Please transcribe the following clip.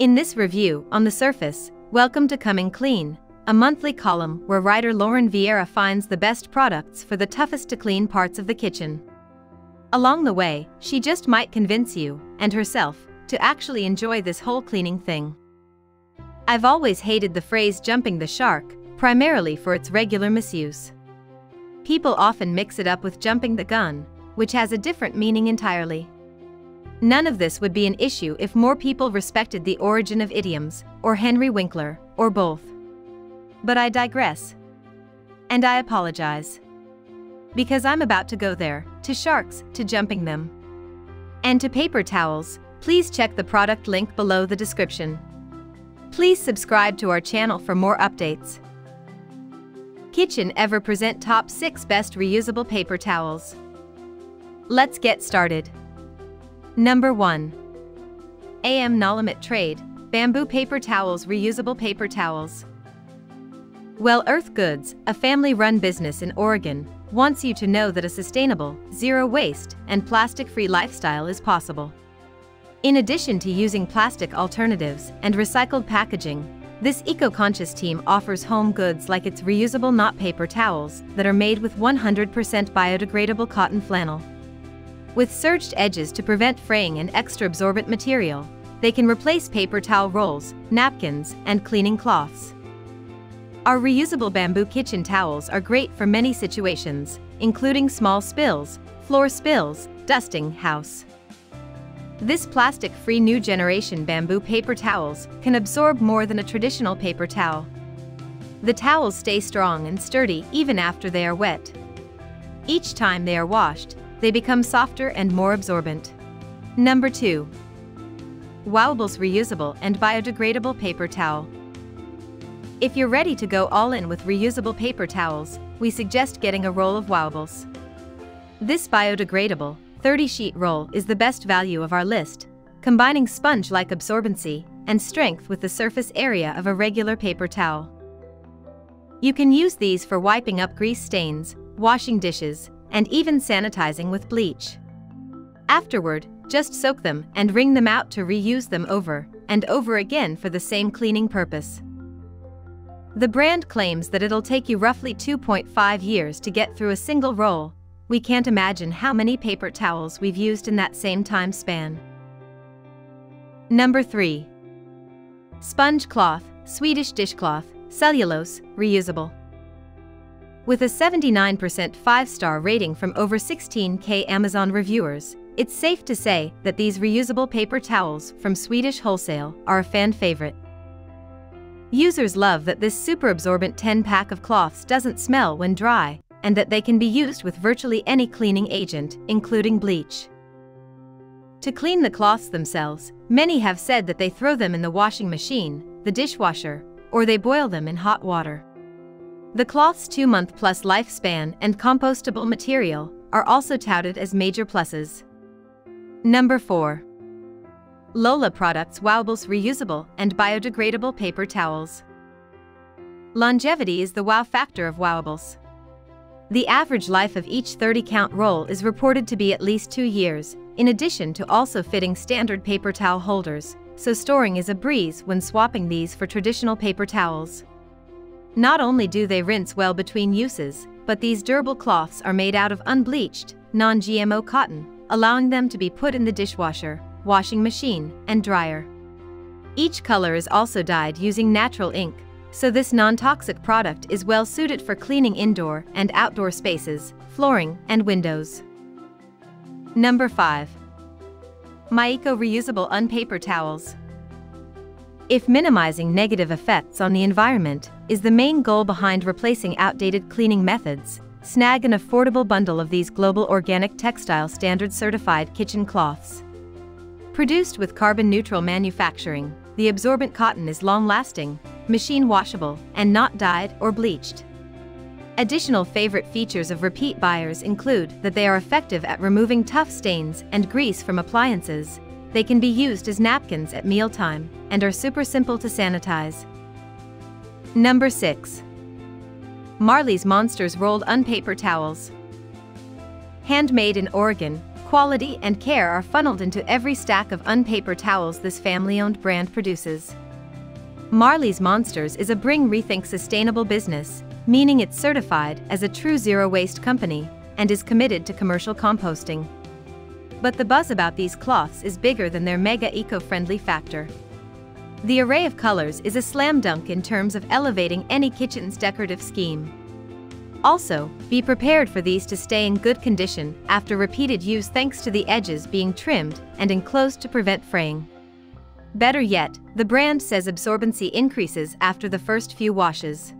In this review, on the surface, welcome to Coming Clean, a monthly column where writer Lauren Viera finds the best products for the toughest to clean parts of the kitchen. Along the way, she just might convince you, and herself, to actually enjoy this whole cleaning thing. I've always hated the phrase jumping the shark, primarily for its regular misuse. People often mix it up with jumping the gun, which has a different meaning entirely. None of this would be an issue if more people respected the origin of idioms, or Henry Winkler, or both. But I digress. And I apologize. Because I'm about to go there, to sharks, to jumping them. And to paper towels, please check the product link below the description. Please subscribe to our channel for more updates. Kitchen Ever present top 6 best reusable paper towels. Let's get started. Number 1. AM Nolimit Trade, Bamboo Paper Towels Reusable Paper Towels. Well Earth Goods, a family-run business in Oregon, wants you to know that a sustainable, zero-waste, and plastic-free lifestyle is possible. In addition to using plastic alternatives and recycled packaging, this eco-conscious team offers home goods like its reusable not paper towels that are made with 100% biodegradable cotton flannel. With serged edges to prevent fraying and extra absorbent material, they can replace paper towel rolls, napkins, and cleaning cloths. Our reusable bamboo kitchen towels are great for many situations, including small spills, floor spills, dusting house. This plastic-free new generation bamboo paper towels can absorb more than a traditional paper towel. The towels stay strong and sturdy even after they are wet. Each time they are washed, they become softer and more absorbent. Number 2. Wowables Reusable and Biodegradable Paper Towel. If you're ready to go all in with reusable paper towels, we suggest getting a roll of Wowables. This biodegradable, 30-sheet roll is the best value of our list, combining sponge-like absorbency and strength with the surface area of a regular paper towel. You can use these for wiping up grease stains, washing dishes, and even sanitizing with bleach. Afterward, just soak them and wring them out to reuse them over and over again for the same cleaning purpose. The brand claims that it'll take you roughly 2.5 years to get through a single roll. We can't imagine how many paper towels we've used in that same time span. Number 3. Sponge cloth, Swedish dishcloth, cellulose, reusable. With a 79% 5-star rating from over 16k Amazon reviewers, it's safe to say that these reusable paper towels from Swedish Wholesale are a fan favorite. Users love that this super absorbent 10-pack of cloths doesn't smell when dry, and that they can be used with virtually any cleaning agent, including bleach. To clean the cloths themselves, many have said that they throw them in the washing machine, the dishwasher, or they boil them in hot water. The cloth's two-month plus lifespan and compostable material are also touted as major pluses. Number 4. Lola Products Wowables Reusable and Biodegradable Paper Towels. Longevity is the wow factor of Wowables. The average life of each 30-count roll is reported to be at least two years, in addition to also fitting standard paper towel holders, so storing is a breeze when swapping these for traditional paper towels. Not only do they rinse well between uses, but these durable cloths are made out of unbleached, non-GMO cotton, allowing them to be put in the dishwasher, washing machine, and dryer. Each color is also dyed using natural ink, so this non-toxic product is well suited for cleaning indoor and outdoor spaces, flooring, and windows. Number 5. Mioeco Reusable Unpaper Towels. If minimizing negative effects on the environment is the main goal behind replacing outdated cleaning methods, snag an affordable bundle of these global organic textile standard certified kitchen cloths. Produced with carbon-neutral manufacturing, the absorbent cotton is long-lasting, machine washable, and not dyed or bleached. Additional favorite features of repeat buyers include that they are effective at removing tough stains and grease from appliances, they can be used as napkins at mealtime, and are super simple to sanitize. Number 6. Marley's Monsters Rolled Unpaper Towels. Handmade in Oregon, Quality and care are funneled into every stack of unpaper towels this family-owned brand produces. Marley's Monsters is a Bring Rethink sustainable business, meaning it's certified as a true zero-waste company and is committed to commercial composting. But the buzz about these cloths is bigger than their mega eco-friendly factor. The array of colors is a slam dunk in terms of elevating any kitchen's decorative scheme. Also, be prepared for these to stay in good condition after repeated use thanks to the edges being trimmed and enclosed to prevent fraying. Better yet, the brand says absorbency increases after the first few washes.